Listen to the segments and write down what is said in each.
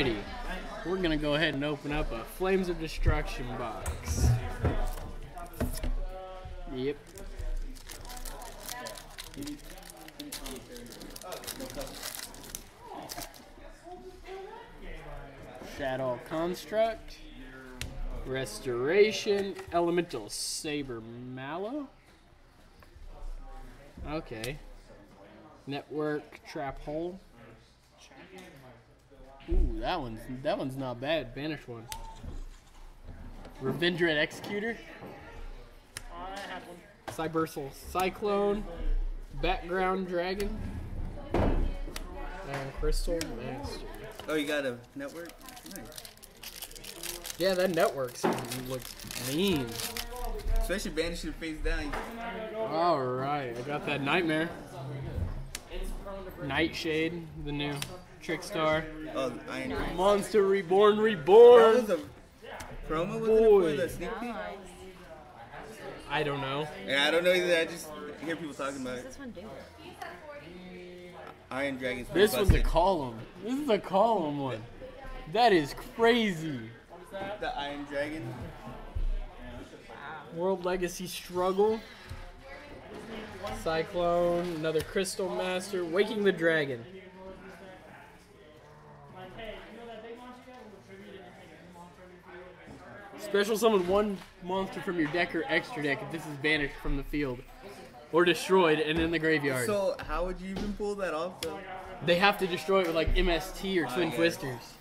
Alrighty. We're gonna go ahead and open up a Flames of Destruction box. Yep. Shadow Construct. Restoration. Elemental Saber Mallow. Okay. Network Trap Hole. Ooh, that one's that one's not bad. Banish one. Revendread Executor. Cybersal Cyclone. Background Dragon. And Crystal Master. Oh, you got a network? Nice. Yeah, that network looks mean. Especially banishing face down. Alright, I got that Nightmare. Nightshade, the new Trickstar. Oh, Iron Man. Monster Reborn That Reborn! was a promo, wasn't Boy. it, for the sneak peek? I don't know. Yeah, I don't know either. I just hear people talking about it. This one do. Iron Dragon's This one's a column. This is a column one. That is crazy. The Iron Dragon. World Legacy Struggle. Cyclone, another Crystal Master, Waking the Dragon. Special summon one monster from your deck or extra deck if this is banished from the field or destroyed and in the graveyard. So how would you even pull that off though? they have to destroy it with like MST or Twin guess. Twisters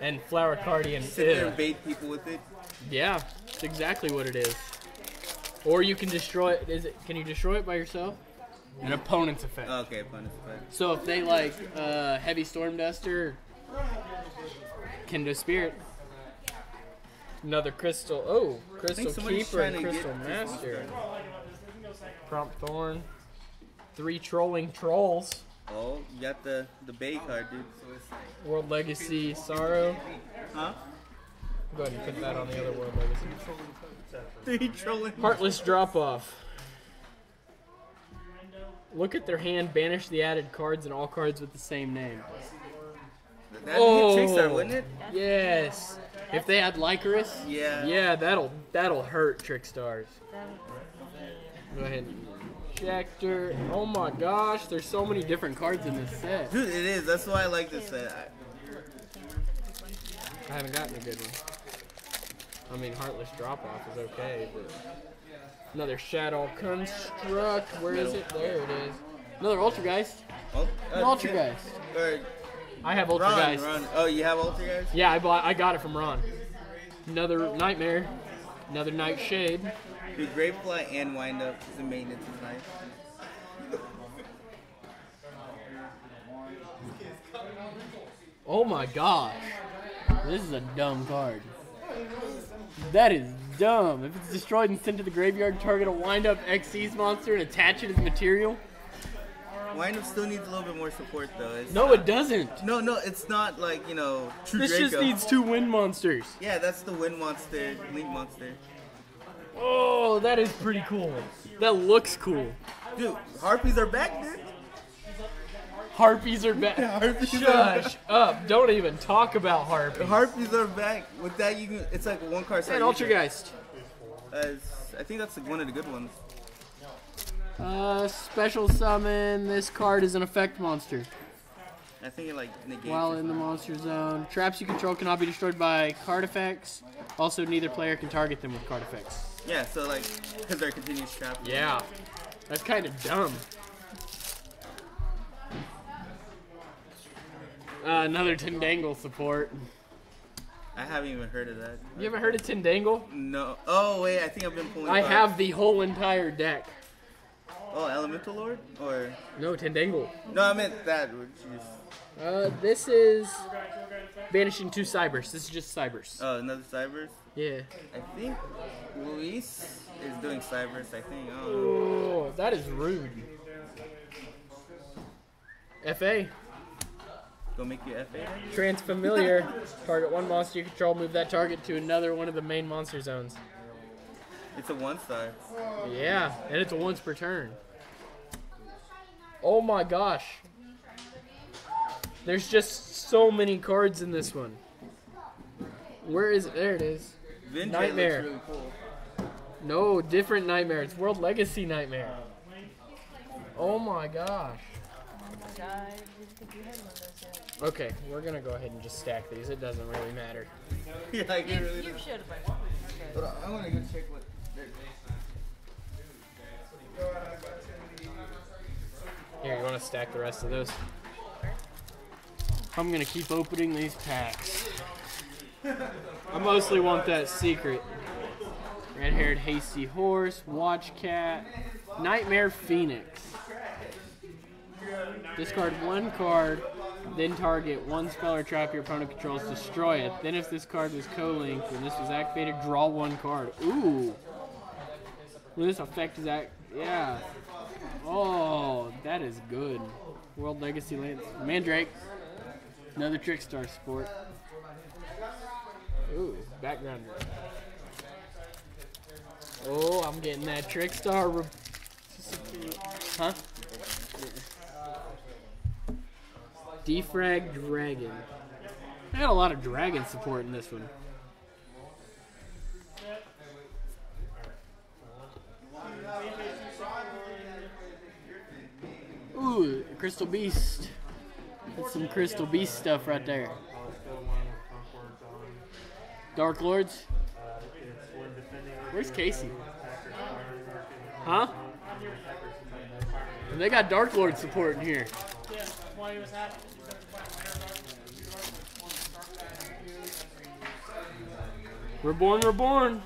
and Flower Cardian. Sit there and bait people with it. Yeah, it's exactly what it is. Or you can destroy it. Is it? Can you destroy it by yourself? An opponent's effect. Okay, fun effect. So if they like uh, heavy storm duster, Kendo Spirit, another crystal. Oh, crystal keeper and crystal master. Prompt thorn, three trolling trolls. Oh, you got the the Bay card, dude. So it's like, World Legacy Sorrow. huh? Go ahead and put that on the other World Legacy. Three trolling. Heartless drop off. Look at their hand, banish the added cards and all cards with the same name. That'd Oh. be a Trickstar, wouldn't it? Yes. If they had Lycoris, Yeah. yeah, that'll that'll hurt Trickstars. Go ahead. Schecter. Oh my gosh, there's so many different cards in this set. Dude, it is. That's why I like this set. I, I haven't gotten a good one. I mean, Heartless Drop Off is okay, but another Shadow Construct. Where is it? There it is. Another Altergeist. oh, An uh, Altergeist. I have Altergeist. Ron. Oh, you have Altergeist? Yeah, I bought. I got it from Ron. Another Nightmare. Another Nightshade. Dude, Gravefly and Wind Up. The maintenance is nice. Oh my gosh. This is a dumb card. That is dumb. If it's destroyed and sent to the graveyard, target a wind up Xyz monster and attach it as material. Wind still needs a little bit more support, though. It's No, not- it doesn't. No, no, it's not like, you know, True This Draco. just needs two wind monsters. Yeah, that's the Wind Monster, Link Monster. Oh, that is pretty cool. That looks cool. Dude, Harpies are back, dude. Harpies are back. Harpies are Shush up. Don't even talk about harpies. Harpies are back. With that, you can. It's like one card. And Altergeist. Uh, I think that's like one of the good ones. Uh, special summon. This card is an effect monster. I think it like negates. While in the monster zone, traps you control cannot be destroyed by card effects. Also, neither player can target them with card effects. Yeah, so like, because they're continuous trap. Yeah, that's kind of dumb. Uh, another Tindangle support. I haven't even heard of that. You ever heard of Tindangle? No. Oh wait, I think I've been pulling. I cards. have the whole entire deck. Oh, Elemental Lord or No, Tindangle. no? I meant that. Which is Uh, this is banishing two cybers. This is just cybers. oh another Cybers. Yeah. I think Luis is doing Cybers. I think. Oh. Oh, that is rude. FA. Go make you FA. Transfamiliar. Target one monster you control. Move that target to another one of the main monster zones. It's a one star. Yeah, and it's a once per turn. Oh my gosh. There's just so many cards in this one. Where is it? There it is. Vintage Nightmare. looks really cool. No, different Nightmare. It's World Legacy Nightmare. Oh my gosh. I didn't think you had one of those yet. Okay, we're gonna go ahead and just stack these. It doesn't really matter. yeah, I You, can really. you should have. but- Hold on, I want to go check what. Here, you want to stack the rest of those? I'm gonna keep opening these packs. I mostly want that secret. Red-haired hasty horse, watch cat, knightmare phoenix. Discard one card, then target one spell or trap your opponent controls, destroy it. Then if this card was co-linked when this was activated, draw one card. Ooh. When this effect is act, yeah. Oh, that is good. World Legacy Lands. Mandrake. Another Trickstar sport. Ooh, backgrounder. Oh, I'm getting that Trickstar. Huh? Defrag Dragon. I got a lot of dragon support in this one. Ooh, Crystal Beast. That's some Crystal Beast stuff right there. Dark Lords. Where's Casey? Huh? And they got Dark Lord support in here. Reborn, reborn.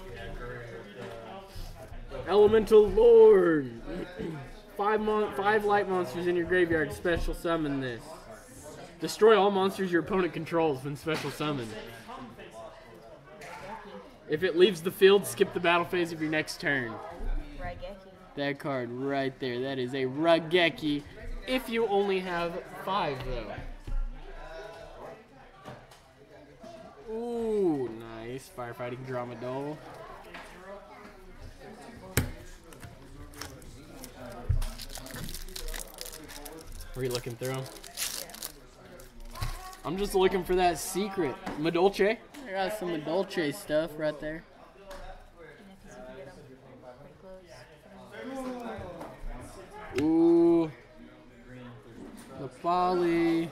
Elemental Lord. five mon- five light monsters in your graveyard. Special summon this. Destroy all monsters your opponent controls when special summoned. If it leaves the field, skip the battle phase of your next turn. That card right there. That is a Raigeki. If you only have five, though. Ooh, nice. Firefighting Daruma Doll. You looking through them? I'm just looking for that secret. Madolche. I got some Madolche stuff right there. Yeah, 'cause you can get 'em pretty close. Ooh. The folly.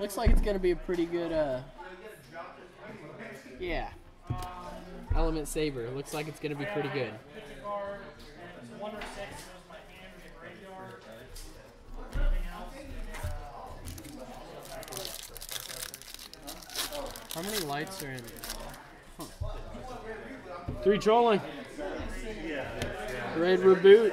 Looks like it's gonna be a pretty good uh Yeah. Element Saber. Looks like it's gonna be pretty good. How many lights are in there? Huh. Three trolling. Red reboot.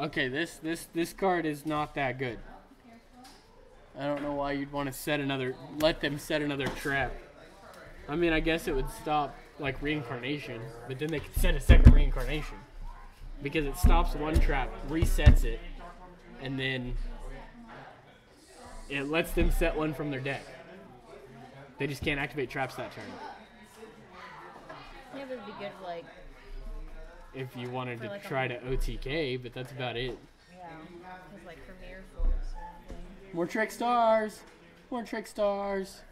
Okay, this this this card is not that good. I don't know why you'd want to set another let them set another trap. I mean, I guess it would stop like reincarnation, but then they could set a second reincarnation because it stops one trap, resets it, and then it lets them set one from their deck. They just can't activate traps that turn. Yeah, but it'd be good, like, If you wanted to like a- try to OTK, but that's about it. yeah, because like for Mirror Force or anything. More trick stars. More trick stars.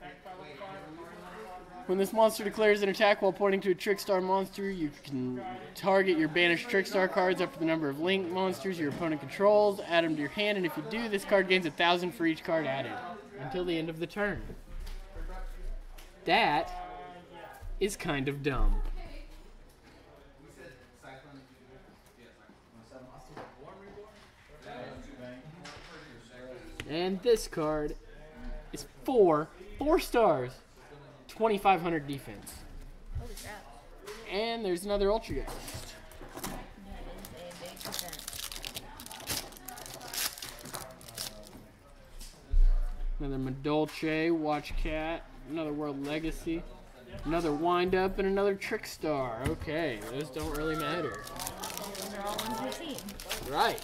When this monster declares an attack while pointing to a trick star monster, you can target your banished trick star cards up to the number of link monsters your opponent controls, add them to your hand, and if you do, this card gains a thousand for each card added until the end of the turn. That is kind of dumb. And this card is four, four stars, 2,500 defense. Holy crap. And there's another Ultra Ghost. That is a big. Another Madolche, Watch Cat, another World Legacy, another Wind Up, and another Trick Star. Okay, those don't really matter. Those are all ones we've seen. Right.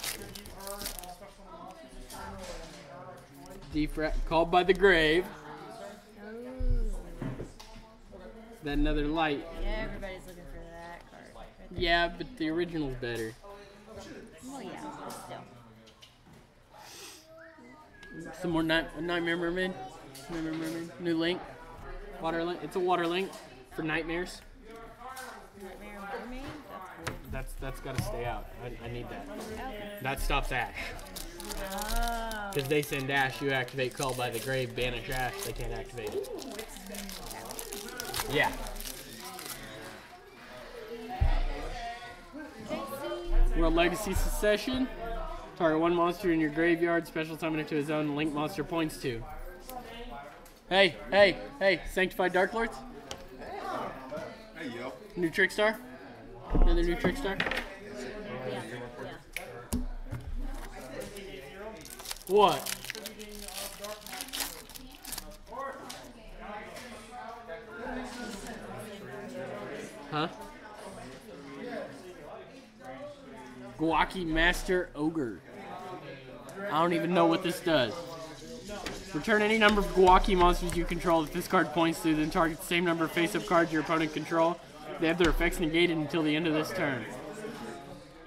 Defra- called by the grave. Ooh. That another light. Yeah, everybody's looking for that card. Right. Yeah, but the original's better. Well, yeah, still. Some more night, Knightmare Mermaid. Knightmare Mermaid. New link. Water link. It's a water link for nightmares. Knightmare Mermaid? That's cool. That's that's got to stay out. I, I need that. Okay. That stops Ash. Oh. Because they send Ash, you activate Call by the Grave, banish Ash, they can't activate it. Yeah. World Legacy Secession. Target one monster in your graveyard, special summon it to his own link monster points to. Hey, hey, hey, Sanctified Dark Lords? Hey, yo. New Trick Star? Another new Trick Star? Yeah, yeah. What? Huh? Gouki Master Ogre. I don't even know what this does. Return any number of Gouki monsters you control if this card points to, then target the same number of face-up cards your opponent control. They have their effects negated until the end of this turn.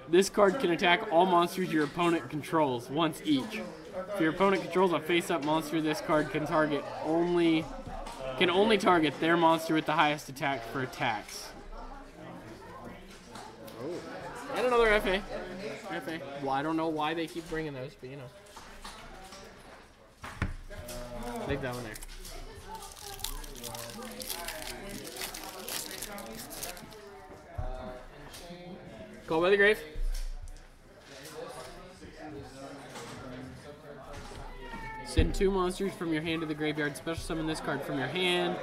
This card can attack all monsters your opponent controls once each. If your opponent controls a face-up monster, this card can target only can only target their monster with the highest attack for attacks. Oh. And another FA. FA. Well, I don't know why they keep bringing those, but you know. Uh, Leave that one there. Call by the grave. Send two monsters from your hand to the graveyard. Special summon this card from your hand.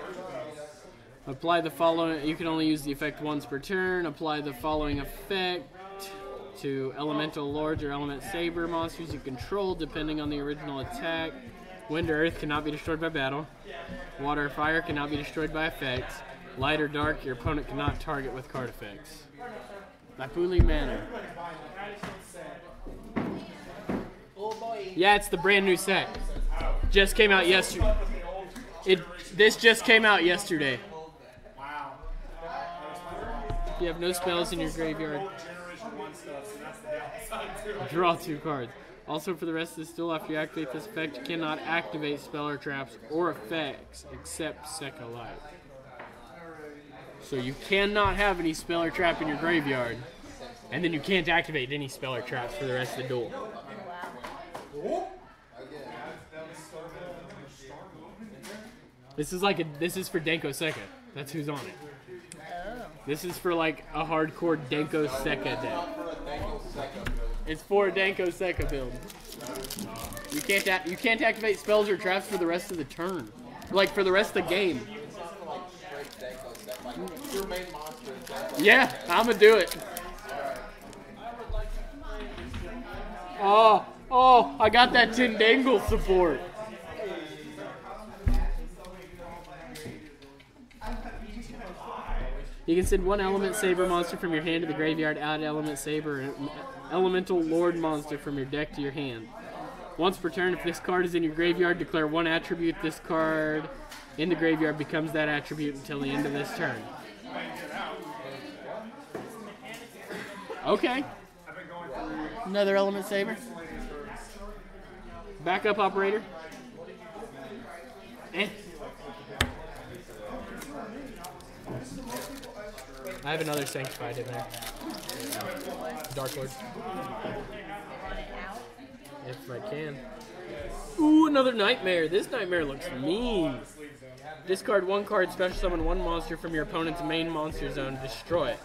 Apply the following. You can only use the effect once per turn. Apply the following effect to elemental lords or element saber monsters you control, depending on the original attack. Wind or earth cannot be destroyed by battle. Water or fire cannot be destroyed by effects. Light or dark, your opponent cannot target with card effects. Lapuli Manor. Yeah, it's the brand new set. Just came out yesterday. It this just came out yesterday. You have no spells in your graveyard. Draw two cards. Also, for the rest of this duel, after you activate this effect, you cannot activate spell or traps or effects except Sekka Light. So you cannot have any spell or trap in your graveyard, and then you can't activate any spell or traps for the rest of the duel. This is like a this is for Denko Sekka. That's who's on it. This is for like a hardcore Denko Sekka deck. It's for a Denko Sekka build. You can't you can't activate spells or traps for the rest of the turn. Like for the rest of the game. Yeah, I'm gonna do it. Oh, oh, I got that Tindangle support. You can send one element saber monster from your hand to the graveyard, add element saber and elemental lord monster from your deck to your hand. Once per turn, if this card is in your graveyard, declare one attribute this card in the graveyard becomes that attribute until the end of this turn. Okay. Another element saber. Backup operator. Eh. I have another sanctified in there. Dark Lord. If I can. Ooh, another nightmare. This nightmare looks mean. Discard one card, special summon one monster from your opponent's main monster zone, destroy it.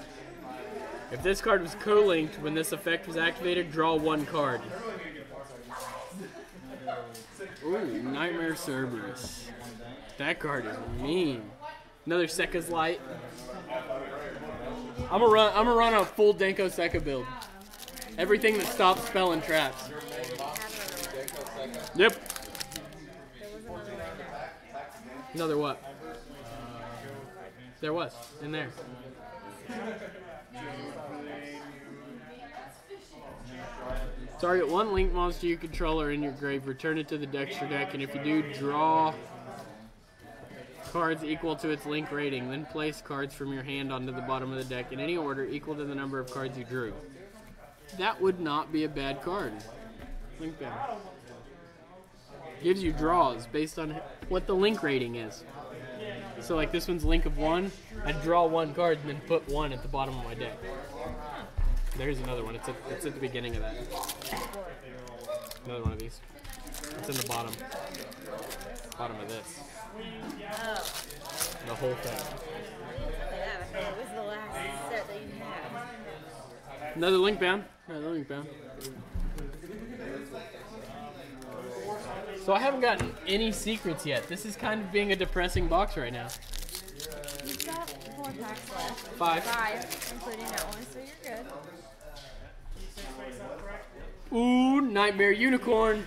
If this card was co-linked, when this effect was activated, draw one card. Ooh, Knightmare Cerberus. That card is mean. Another Sekka's Light. I'm gonna run. I'm gonna run a full Denko Sekka build. Everything that stops spell and traps. Yep. Another. What? There was in there. Target one link monster you control or in your grave. Return it to the Dexter deck, and if you do, draw cards equal to its link rating. Then place cards from your hand onto the bottom of the deck in any order equal to the number of cards you drew. That would not be a bad card. Link band. Gives you draws based on what the link rating is. So like this one's link of one, I draw one card and then put one at the bottom of my deck. There's another one. It's at, it's at the beginning of that. Another one of these. It's in the bottom. Bottom of this. Oh. The whole thing. Yeah, it was the last set that you had. Another link bound. Another link bound. So I haven't gotten any secrets yet. This is kind of being a depressing box right now. You've got four packs left. Five. Five, including that one, so you're good. Ooh, Knightmare Unicorn.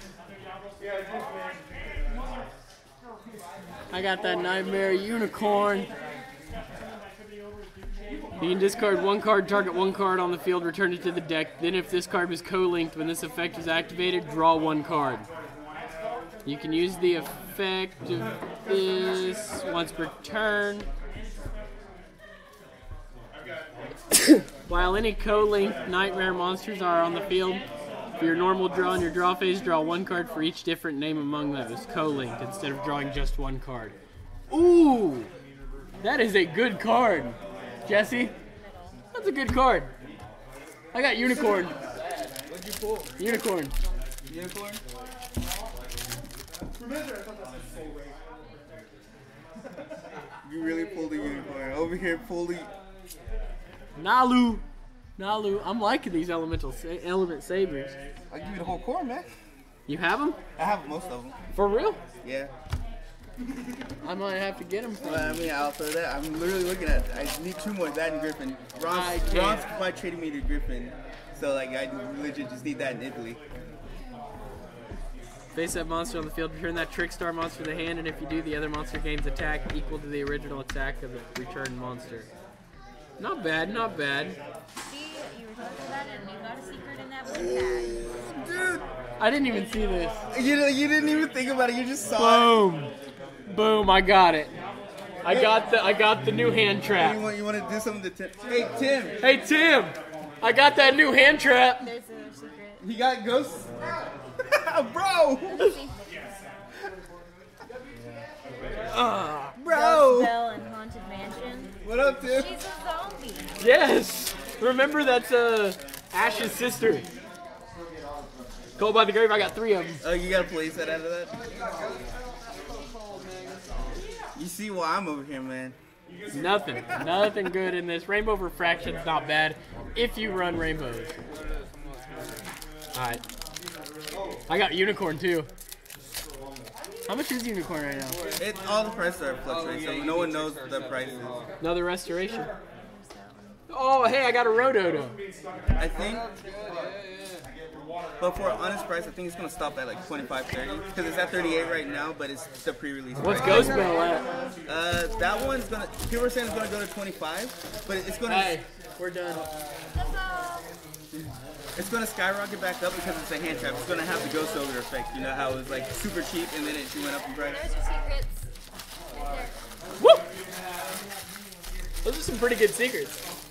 I got that Knightmare Unicorn. You can discard one card, target one card on the field, return it to the deck. Then, if this card was co-linked when this effect is activated, draw one card. You can use the effect of this once per turn. While any co-linked nightmare monsters are on the field, for your normal draw in your draw phase, draw one card for each different name among those, co-linked, instead of drawing just one card. Ooh! That is a good card. Jesse? That's a good card. I got unicorn. What'd you pull? Unicorn. Unicorn? You really pulled a unicorn. Over here, pulled a. Nalu. Nalu. I'm liking these elemental sa- element sabers. I'll give you the whole core, man. You have them? I have most of them. For real? Yeah. I might have to get them. But I mean, I'll throw that. I'm literally looking at. I need two more. That and Griffin. I Ron's, can't. Ron's by trading me to Griffin. So like, I legit just need that in Italy. Face that monster on the field, return that trick star monster to the hand, and if you do, the other monster gains attack equal to the original attack of the returned monster. Not bad, not bad. See, you were talking about it, and you got a secret in that one pack. Dude, I didn't even see this. you know, you didn't even think about it. You just saw it. Boom, boom! I got it. I got the I got the new hand You trap. want you want to do something to Tim? Hey Tim, Hey Tim, I got that new hand trap. There's a secret. he got ghosts. Bro, See, bro. Belle and Haunted Mansion. What up, Tim? She's a zombie. Yes, remember that's uh Ash's sister. Cold by the grave. I got three of them. Oh, you got a playset out of that? You see why I'm over here, man. Nothing, nothing good in this. Rainbow refraction's not bad if you run rainbows. All right, I got unicorn too. How much is unicorn right now? It all the prices are fluctuating, so no one knows the prices. Another restoration. Oh, hey, I got a Rododo. I think. But for an honest price, I think it's gonna stop at like 25, 30. Because it's at 38 right now, but it's the pre-release What's price. Ghost Belle at? Uh, that one's gonna. People are saying it's gonna go to 25, but it's gonna. Hey, we're done. It's gonna skyrocket back up because it's a hand trap. It's gonna have the Ghost Ogre effect. You know how it was like super cheap and then it went up in price. There's your secrets. Woo! Those are some pretty good secrets.